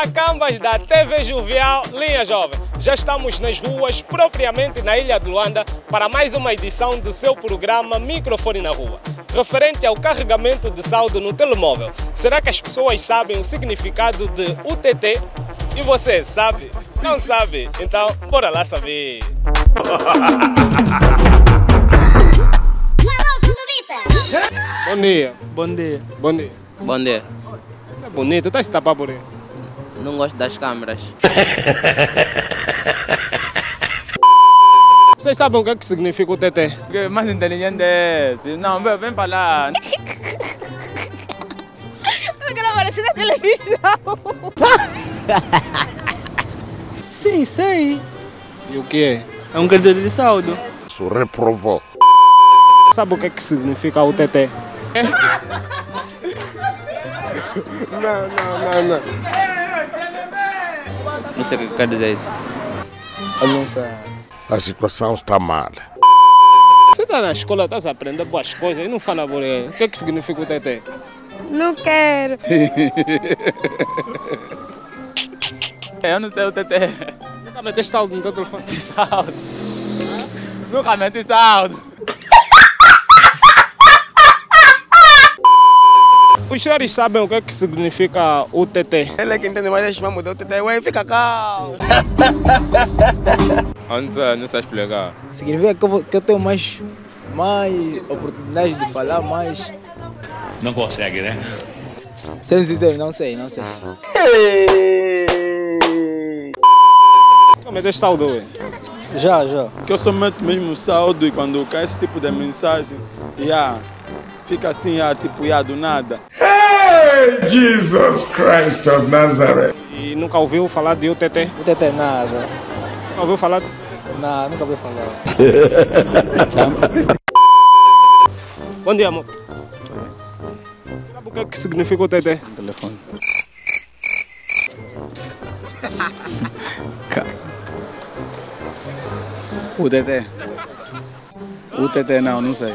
Olá, cambas da TV Jovial Linha Jovem. Já estamos nas ruas, propriamente na Ilha de Luanda, para mais uma edição do seu programa Microfone na Rua. Referente ao carregamento de saldo no telemóvel, será que as pessoas sabem o significado de UTT? E você sabe? Não sabe? Então, bora lá saber. Bom dia. Bom dia. Bom dia. Bom dia. Isso é bonito, a se tapar por aí. Não gosto das câmeras. Vocês sabem o que, é que significa o TT? Que mais inteligente é esse? Não, vem, vem falar. Eu quero aparecer na televisão. Sim, sei. E o que é? É um cartão de saldo. Isso reprovou. Sabe o que, é que significa o TT? não, não, não, não. Não sei o que quer dizer isso. Eu não sei. A situação está mal. Você está na escola, está a aprender boas coisas e não fala por aí. O que, é que significa o TT? Não quero. Eu não sei o TT. Nunca meteste saldo no teu telefone. Saldo. Nunca meti saldo. Os senhores sabem o que, é que significa o TT? Ele é que entende mais, vamos mudar o TT. Ué, fica calmo. Não sei, não sei explicar. Significa que eu, que eu tenho mais, mais oportunidades de falar mais. Não consegue, né? Sem dizer, não sei, não sei. Nunca meteste saldo, ué. Já, já. que eu só meto mesmo saldo e quando cai esse tipo de mensagem, yeah, fica assim, yeah, tipo, yeah, do nada. Jesus Christ of Nazareth. E nunca ouviu falar de UTT? O TT nada. Nunca ouviu falar? Nada, nunca ouvi falar. Bom dia, amor. Sabe o que, é que significa o TT? Telefone. O TT. O TT não, não sei.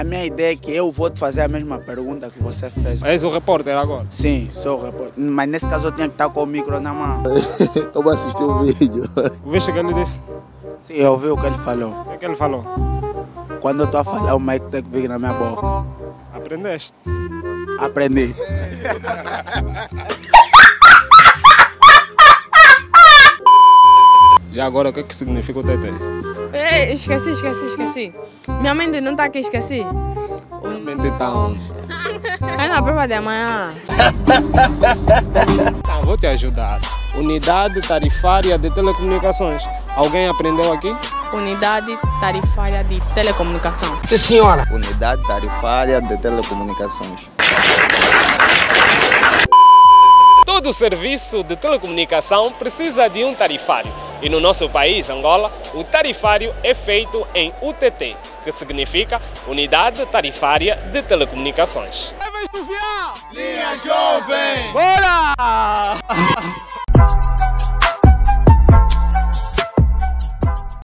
A minha ideia é que eu vou te fazer a mesma pergunta que você fez. És o repórter agora. Sim, sou repórter. Mas nesse caso eu tinha que estar com o micro na mão. Eu vou assistir o vídeo. Viste o que ele disse? Sim, eu ouvi o que ele falou. O que, é que ele falou? Quando eu estou a falar, o mic tem que vir na minha boca. Aprendeste? Aprendi. Já agora, o que, é que significa o TT? Ei, esqueci, esqueci, esqueci. Minha mãe não tá aqui, esqueci. Mente então. É na prova de amanhã. Tá, vou te ajudar. Unidade Tarifária de Telecomunicações. Alguém aprendeu aqui? Unidade Tarifária de Telecomunicação. Unidade Tarifária de Telecomunicações. Todo serviço de telecomunicação precisa de um tarifário. E no nosso país, Angola, o tarifário é feito em UTT, que significa Unidade Tarifária de Telecomunicações. Linha Jovem! Bora!